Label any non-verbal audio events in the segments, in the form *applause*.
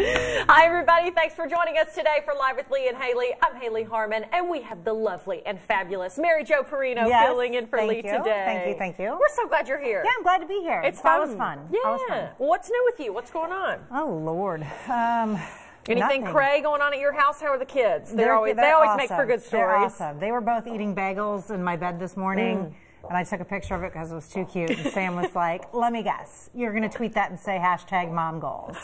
*laughs* Hi, everybody. Thanks for joining us today for Live with Lee and Hayley. I'm Hayley Harmon, and we have the lovely and fabulous Mary Jo Perino Yes, filling in for Lee you. today. Thank you, thank you. We're so glad you're here. Yeah, I'm glad to be here. It's always fun. fun. Yeah. Always fun. What's new with you? What's going on? Oh Lord. Um, Anything nothing. cray going on at your house? How are the kids? They're, They're- always they they're always make for good stories. They're awesome. They were both eating bagels in my bed this morning. Mm. And I took a picture of it because it was too cute. And Sam was like, let me guess, you're going to tweet that and say hashtag mom goals.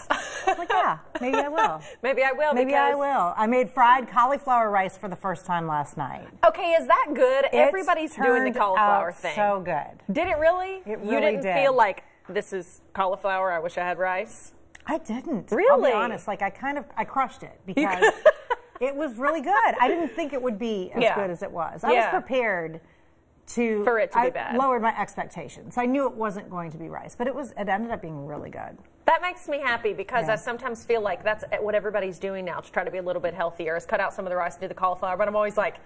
I'm like, yeah, maybe I will. *laughs* Maybe I will. Maybe I will. I made fried cauliflower rice for the first time last night. Okay, is that good? It Everybody's doing the cauliflower thing. So good. Did it really? It you really didn't did. feel like this is cauliflower. I wish I had rice. I didn't. Really? I'll be honest. Like I kind of I crushed it because *laughs* it was really good. I didn't think it would be as Yeah. good as it was. I Yeah. was prepared to For it to be I bad. lowered my expectations. I knew it wasn't going to be rice, but it was. It ended up being really good. That makes me happy because Yeah. I sometimes feel like that's what everybody's doing now to try to be a little bit healthier is cut out some of the rice and do the cauliflower. But I'm always like,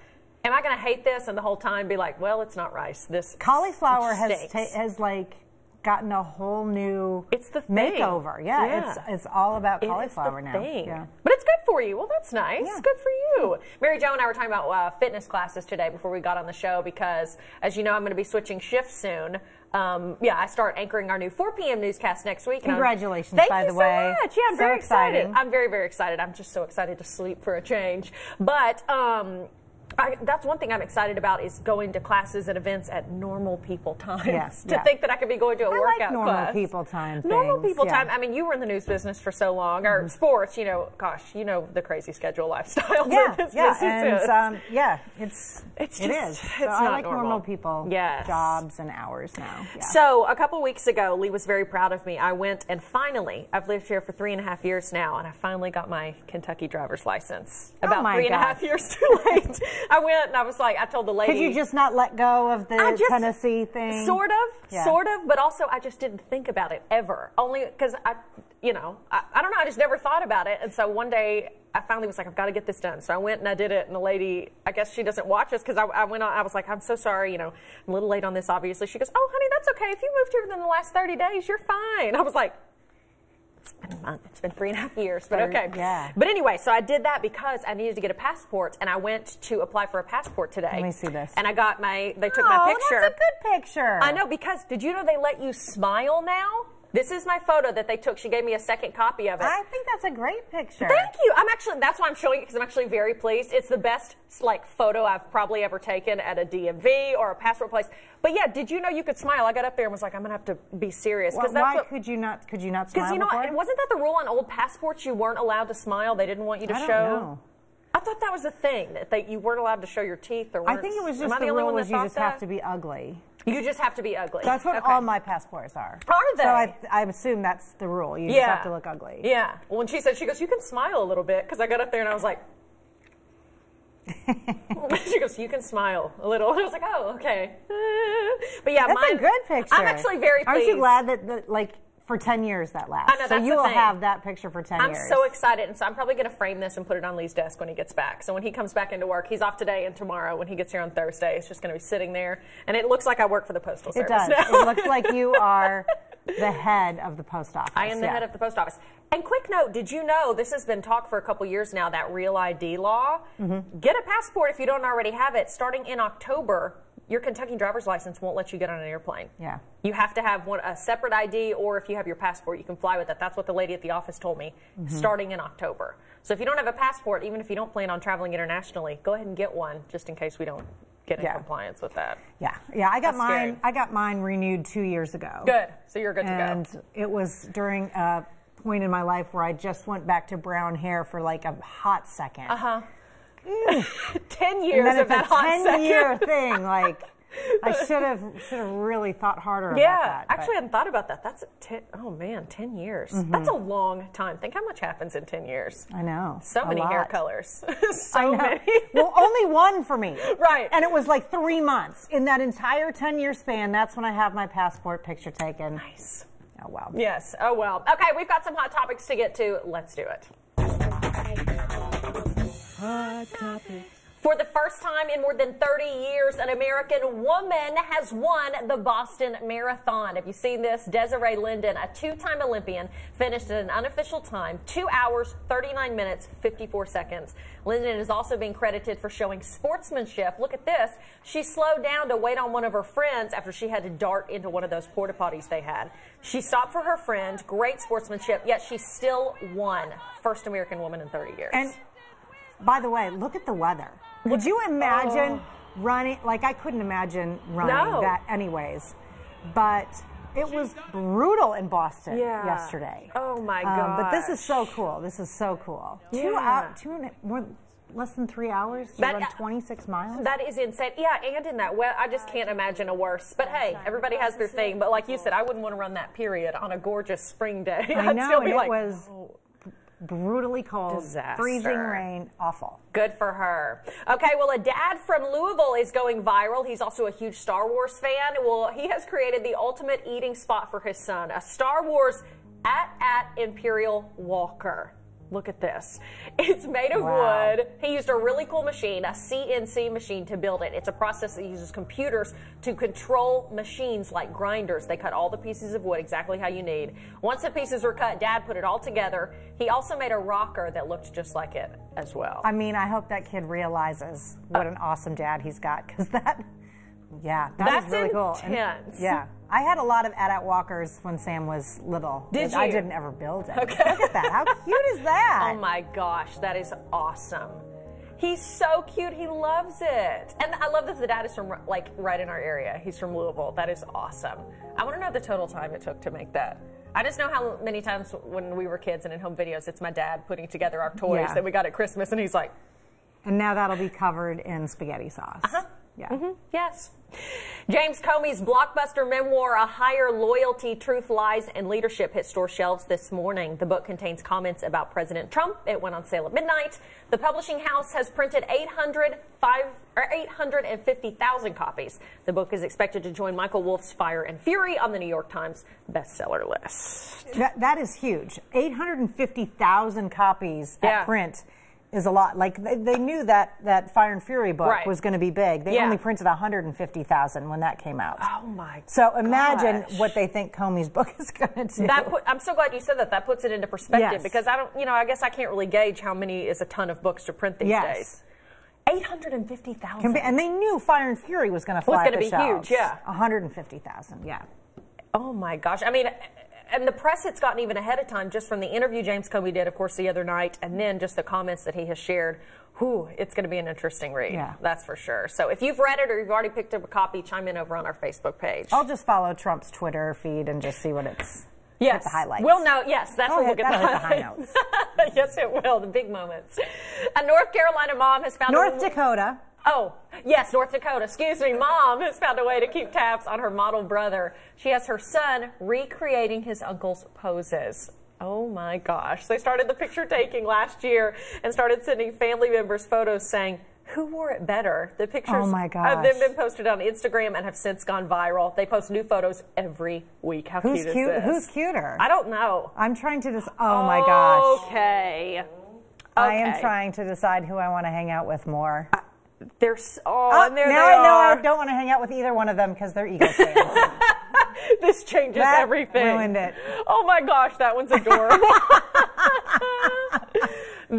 am I going to hate this? And the whole time be like, well, it's not rice. This Cauliflower has ta- has like gotten a whole new It's the thing. makeover. Yeah, Yeah. it's it's all about cauliflower the now. thing. Yeah. But it's good for you. Well, that's nice. Yeah. Good for you. Mary Jo and I were talking about uh, fitness classes today before we got on the show because, as you know, I'm going to be switching shifts soon. Um, yeah, I start anchoring our new 4 p.m. newscast next week. Congratulations, Thank by you the so way. much. Yeah, I'm So very excited. exciting. I'm very, very excited. I'm just so excited to sleep for a change. But um, I, that's one thing I'm excited about is going to classes and events at normal people times. Yes, *laughs* to think that I could be going to a I like workout normal class. people time Normal things, people yeah. Time. I mean, you were in the news business for so long, or sports. You know, gosh, you know the crazy schedule lifestyle. *laughs* Yeah, this yeah, and is. um, yeah, it's It's it just- is. So it's I not like normal, normal. people, Yes. jobs and hours now. Yeah. So a couple weeks ago, Lee was very proud of me. I went and finally, I've lived here for three and a half years now, and I finally got my Kentucky driver's license. Oh About three and a half years too late. *laughs* I went and I was like, I told the lady. Could you just not let go of the just- Tennessee thing? Sort of, Yeah. sort of, but also I just didn't think about it ever. Only because I, you know, I, I don't know, I just never thought about it. And so one day I finally was like, I've got to get this done. So I went and I did it. And the lady, I guess she doesn't watch us because I, I went on, I was like, I'm so sorry, you know, I'm a little late on this, obviously. She goes, Oh, honey, that's okay. If you moved here within the last 30 days, you're fine. I was like, it's been a month. It's been three and a half years, but okay. yeah. But anyway, so I did that because I needed to get a passport, and I went to apply for a passport today. Let me see this. And I got my. They took oh, my picture. that's a good picture. I know because did you know they let you smile now? This is my photo that they took. She gave me a second copy of it. I think that's a great picture. Thank you. I'm actually that's why I'm showing it because I'm actually very pleased. It's the best like photo I've probably ever taken at a DMV or a passport place. But yeah, did you know you could smile? I got up there and was like, I'm gonna have to be serious that's why what. could you not? Could you not smile? Because you know, before? wasn't that the rule on old passports? You weren't allowed to smile. They didn't want you to I don't show. know. I thought that was the thing that they, you weren't allowed to show your teeth. Or I think it was just the, the only rule one that was you just have to be ugly. You just have to be ugly. That's what Okay. all my passports are. Are they? So I, I assume that's the rule. You just have to look ugly. Yeah. Well, when she said, she goes, you can smile a little bit. Because I got up there and I was like, *laughs* she goes, you can smile a little. And I was like, oh, okay. *laughs* But yeah, That's mine, a good picture. I'm actually very Aren't pleased. you glad that, that like for ten years that lasts? Know, so you will thing. have that picture for 10 I'm years. so excited, and so I'm probably going to frame this and put it on Lee's desk when he gets back. So when he comes back into work, he's off today and tomorrow. When he gets here on Thursday, it's just going to be sitting there, and it looks like I work for the postal Service. It does. now. it looks like you *laughs* are the head of the post office. I am the yeah. head of the post office. And quick note, did you know this has been talked for a couple years now, that real ID law? Mm-hmm. Get a passport if you don't already have it. Starting in October, your Kentucky driver's license won't let you get on an airplane. Yeah. You have to have one, a separate ID, or if you have your passport, you can fly with it. That's what the lady at the office told me, Mm-hmm. starting in October. So if you don't have a passport, even if you don't plan on traveling internationally, go ahead and get one just in case we don't get in Yeah. compliance with that. Yeah, yeah. I got That's mine. scary. I got mine renewed two years ago. Good. So you're good to go. And it was during a point in my life where I just went back to brown hair for like a hot second. Uh huh. *laughs* Ten years of that a hot ten second. year thing. *laughs* Like I should have should have really thought harder about Yeah, that. but- actually, I hadn't thought about that. That's a ten, oh man, ten years. Mm-hmm. That's a long time. Think how much happens in ten years. I know. So many hair colors. *laughs* so I know. many. well, only one for me. Right. And it was like three months. In that entire 10 year span, that's when I have my passport picture taken. nice. Oh, wow. Yes. Oh well. Okay, we've got some hot topics to get to. Let's do it. Hot topic. For the first time in more than 30 years, an American woman has won the Boston Marathon. Have you seen this? Desiree Linden, a two-time Olympian, finished at an unofficial time, 2 hours, 39 minutes, 54 seconds. Linden is also being credited for showing sportsmanship. Look at this. She slowed down to wait on one of her friends after she had to dart into one of those porta potties they had. She stopped for her friend. Great sportsmanship, yet she still won. First American woman in 30 years. And by the way, look at the weather. Would you imagine running? Like, I couldn't imagine running No. that anyways. But it was brutal in Boston Yeah. yesterday. Oh, my Um, but this is so cool. This is so cool. Two Yeah. out, two and a- more, less than three hours to That- run 26 miles. That is insane. Yeah, and in that well, I just can't imagine a worse. But hey, everybody has their thing. But like you said, I wouldn't want to run that period on a gorgeous spring day. *laughs* I I'd know, still and be it like, was brutally cold, Disaster. freezing rain, awful. Good for her. Okay, well, a dad from Louisville is going viral. He's also a huge Star Wars fan. Well, he has created the ultimate eating spot for his son, a Star Wars at at Imperial Walker. Look at this. *laughs* It's made of Wow. wood. He used a really cool machine, a CNC machine, to build it. It's a process that uses computers to control machines like grinders. They cut all the pieces of wood exactly how you need. Once the pieces were cut, Dad put it all together. He also made a rocker that looked just like it as well. I mean, I hope that kid realizes what uh, an awesome dad he's got because that, *laughs* yeah, that is That's really cool. And- intense. yeah, I had a lot of AT-AT walkers when Sam was little. Did but I didn't ever build it. Okay. Look at that. How *laughs* cute is that? Oh my gosh, that is awesome. He's so cute. He loves it. And I love that the dad is from like right in our area. He's from Louisville. That is awesome. I want to know the total time it took to make that. I just know how many times when we were kids and in home videos, it's my dad putting together our toys Yeah. that we got at Christmas, and he's like, And now that'll be covered in spaghetti sauce. Uh-huh. Yeah. Mm-hmm. Yes. James Comey's blockbuster memoir, A Higher Loyalty, Truth, Lies, and Leadership, hit store shelves this morning. The book contains comments about President Trump. It went on sale at midnight. The publishing house has printed 800, five, or 850,000 copies. The book is expected to join Michael Wolff's Fire and Fury on the New York Times bestseller list. That, that is huge. 850,000 copies Yeah. at print is a lot. Like they, they knew that that Fire and Fury book Right. was going to be big. They Yeah. only printed 150,000 when that came out. Oh my So imagine gosh. what they think Comey's book *laughs* is going to do. That put, I'm so glad you said that. That puts it into perspective Yes. because I don't, you know, I guess I can't really gauge how many is a ton of books to print these Yes. days. Eight hundred and fifty thousand. And they knew Fire and Fury was going to fly Was gonna be shelves. huge, yeah. 150,000, yeah. Oh my gosh! I mean, and the press it's gotten even ahead of time just from the interview James Comey did, of course, the other night, and then just the comments that he has shared. Whew, it's going to be an interesting read. Yeah. that's for sure. So if you've read it or you've already picked up a copy, chime in over on our Facebook page. I'll just follow Trump's Twitter feed and just see what it's. yes, the highlights. We'll know. Yes, that's Oh, where we'll get the that'll the high highlights. *laughs* yes, it will. The big moments. A North Carolina mom has found North Dakota. Oh, yes, North Dakota. Excuse me. Mom has found a way to keep tabs on her model brother. She has her son recreating his uncle's poses. Oh my gosh. They started the picture taking last year and started sending family members photos saying, who wore it better? The pictures Oh my have then been posted on Instagram and have since gone viral. They post new photos every week. How Who's cute is this? Who's cuter? I don't know. I'm trying to just. Oh my gosh. Okay. I am trying to decide who I want to hang out with more. There's oh, Oh, and there now they I know are. I don't want to hang out with either one of them because they're Eagles fans. *laughs* this changes That everything. ruined it. Oh my gosh, that one's adorable. *laughs*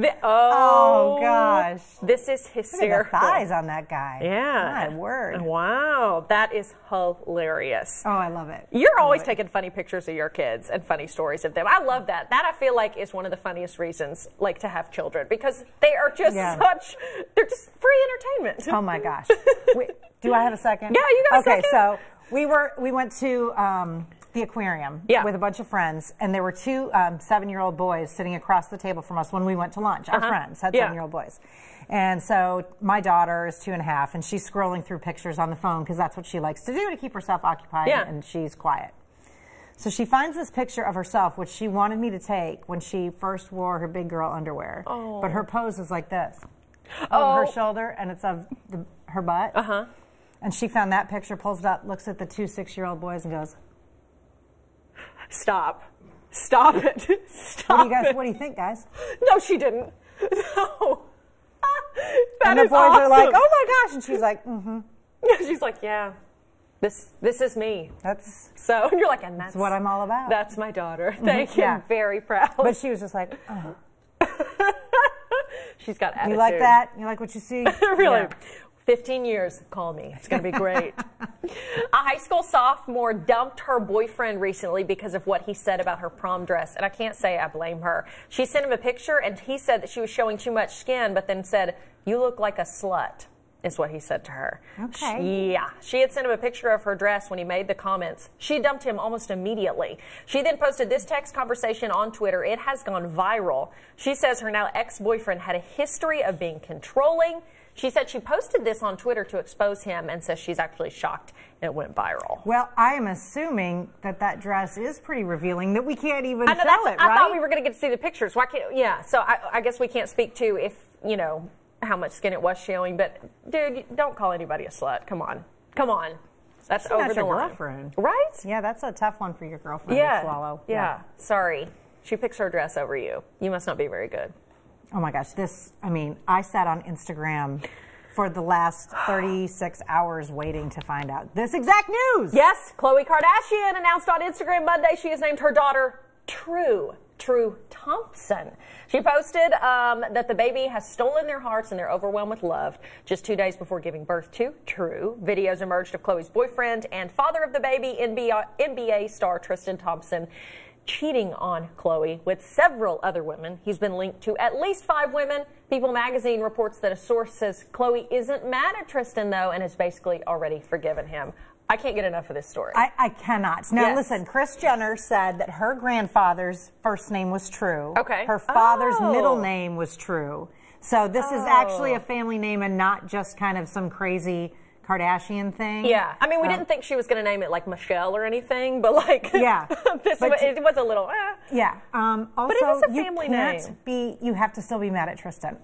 The- oh, Oh, gosh. This is Look hysterical. thighs on that guy. Yeah. My word. Wow, that is hilarious. Oh, I love it. You're I always it. taking funny pictures of your kids and funny stories of them. I love that. That I feel like is one of the funniest reasons, like to have children, because they are just Yeah. such. They're just free entertainment. Oh my gosh. *laughs* Wait, do I have a second? Yeah, you got a second. okay, so we were we went to um, the aquarium Yeah. with a bunch of friends, and there were two um, seven-year-old boys sitting across the table from us when we went to lunch. Our friends had Uh-huh. Yeah. seven-year-old boys. And so my daughter is two and a half, and she's scrolling through pictures on the phone because that's what she likes to do to keep herself occupied, Yeah. and she's quiet. So she finds this picture of herself, which she wanted me to take when she first wore her big girl underwear. But her pose is like this over her Oh. shoulder, and it's of the, her butt. Uh huh. And she found that picture, pulls it up, looks at the two six-year-old boys, and goes, Stop. Stop it. *laughs* Stop "What do you guys? it. What do you think, guys?" No, she didn't. *laughs* No. That and the boys are like, "Oh my gosh!" And she's like, "Mm-hmm." *laughs* She's like, yeah, this this is me. That's So and you're like, and that's what I'm all about. That's my daughter. Thank you. Yeah. I'm very proud. but she was just like, oh. She's got attitude. "You like that? You like what you see?" really? Yeah. 15 years, call me. It's going to be great. *laughs* a high school sophomore dumped her boyfriend recently because of what he said about her prom dress. And I can't say I blame her. She sent him a picture and he said that she was showing too much skin, but then said, You look like a slut. Is what he said to her. Okay. She- yeah. She had sent him a picture of her dress when he made the comments. She dumped him almost immediately. She then posted this text conversation on Twitter. It has gone viral. She says her now ex boyfriend had a history of being controlling. She said she posted this on Twitter to expose him and says she's actually shocked it went viral. Well, I am assuming that that dress is pretty revealing that we can't even I know show it, I right? thought we were going to get to see the pictures. Why can't? Yeah. So I, I guess we can't speak to if you know how much skin it was showing. But dude, don't call anybody a slut. Come on, come on. That's Especially over the your line, girlfriend. right? yeah, that's a tough one for your girlfriend Yeah. to swallow. Yeah. Yeah. Sorry. She picks her dress over you. You must not be very good. Oh my gosh, this, I mean, I sat on Instagram for the last 36 hours waiting to find out this exact news. Yes, Khloe Kardashian announced on Instagram Monday she has named her daughter True. True Thompson. She posted um, that the baby has stolen their hearts and they're overwhelmed with love. Just two days before giving birth to True, videos emerged of Khloe's boyfriend and father of the baby, NBA, NBA star Tristan Thompson, cheating on Khloe with several other women. He's been linked to at least five women. People magazine reports that a source says Khloe isn't mad at Tristan, though, and has basically already forgiven him. I can't get enough of this story. I, I cannot. Now, Yes. listen, Kris Jenner said that her grandfather's first name was True. Okay. Her father's Oh. middle name was True. So this is actually oh. a family name and not just kind of some crazy Kardashian thing. Yeah, I mean, we Um, didn't think she was going to name it like Michelle or anything, but like, *laughs* Yeah. this But was, you- it was a little. Eh. Yeah. Um, also, it is a you family can't name. be. You have to still be mad at Tristan.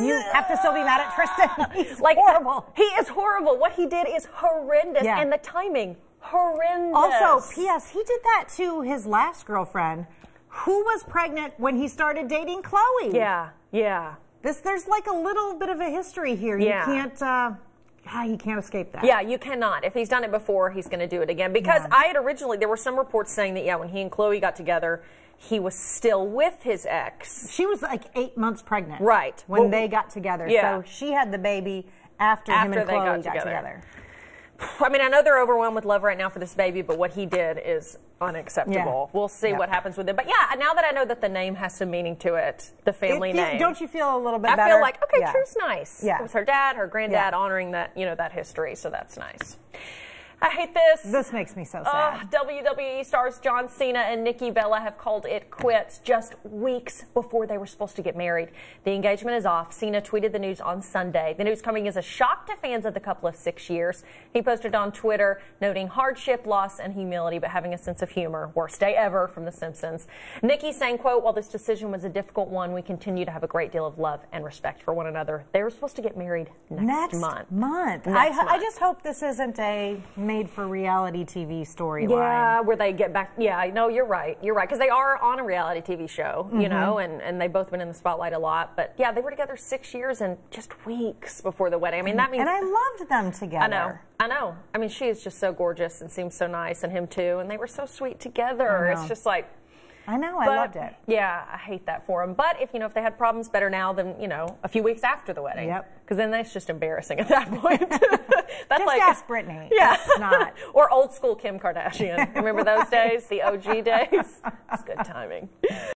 You have to still be mad at Tristan. *laughs* He's Like horrible. He is horrible. What he did is horrendous, Yeah. and the timing horrendous. Also, P.S. He did that to his last girlfriend, who was pregnant when he started dating Khloe. yeah, yeah, This there's like a little bit of a history here. You Yeah. can't. Uh, ah, you can't escape that. yeah. You cannot. If he's done it before, he's going to do it again. Because Yeah. I had originally there were some reports saying that yeah, when he and Khloe got together, he was still with his ex. She was like eight months pregnant. Right. When Well, they got together. yeah. So she had the baby after, him and Khloe got got together. together. I mean, I know they're overwhelmed with love right now for this baby, but what he did is unacceptable. Yeah. We'll see Yeah. what happens with it. But yeah, now that I know that the name has some meaning to it, the family It name. Don't you feel a little bit I better? feel like okay, Yeah. True's nice. Yeah. it was her dad, her granddad, honoring that you know that history, so that's nice. I hate this. This makes me so Uh, sad. WWE stars John Cena and Nikki Bella have called it quits just weeks before they were supposed to get married. The engagement is off. Cena tweeted the news on Sunday. The news coming as a shock to fans of the couple of six years. He posted on Twitter noting hardship, loss, and humility, but having a sense of humor. Worst day ever from The Simpsons. Nikki saying, quote, while this decision was a difficult one, we continue to have a great deal of love and respect for one another. They were supposed to get married next, Next month. month. Next I, I just hope this isn't a made for reality TV storyline. Yeah, where they get back. Yeah, no, you're right. You're right because they are on a reality TV show, you mm-hmm. know, and and they've both been in the spotlight a lot. But yeah, they were together six years and just weeks before the wedding. I mean, that means And I loved them together. I know, I know. I mean, she is just so gorgeous and seems so nice, and him too. And they were so sweet together. It's just like. I know. I loved it. Yeah, I hate that for them. But if you know if they had problems, better now than you know a few weeks after the wedding. Yep. Because then that's just embarrassing at that point. *laughs* *laughs* that's Just like ask Britney. *laughs* Yeah. It's not. or old school Kim Kardashian. Remember those days, the OG days? It's good timing.